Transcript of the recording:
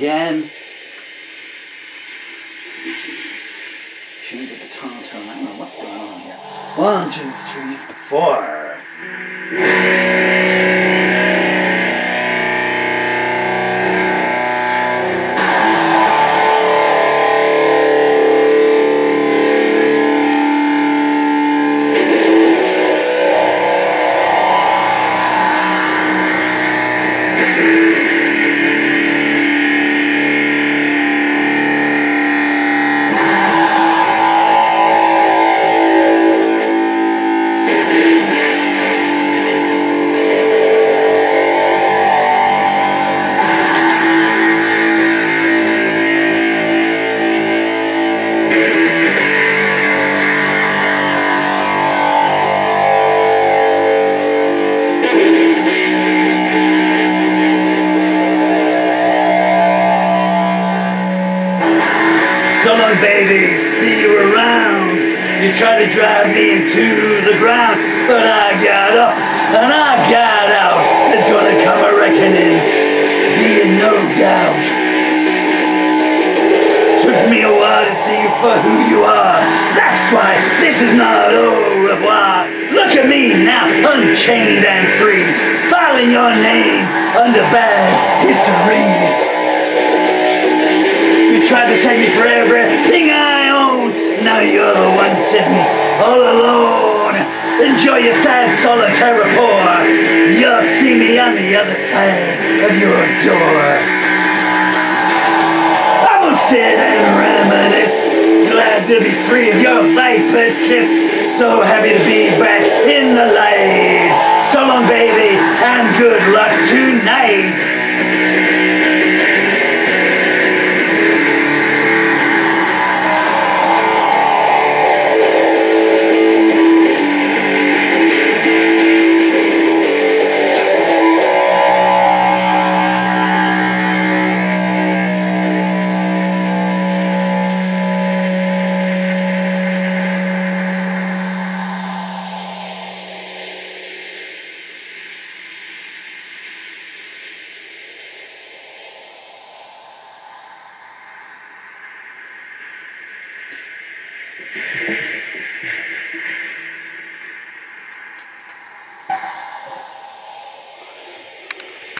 again. Change the guitar tone. I don't know what's going on here. One, two, three, four. So long, baby, see you around. You try to drive me into the ground, but I got up and I got out. There's gonna come a reckoning, be in no doubt. Took me a while to see you for who you are. That's why this is not au revoir. Look at me now, unchained and free, filing your name under bad history. Tried to take me for everything I own. Now you're the one sitting all alone. Enjoy your sad solitary rapport. You'll see me on the other side of your door. I will sit and reminisce. Glad to be free of your viper's kiss. So happy to be back in the light. So long, baby, and good luck tonight.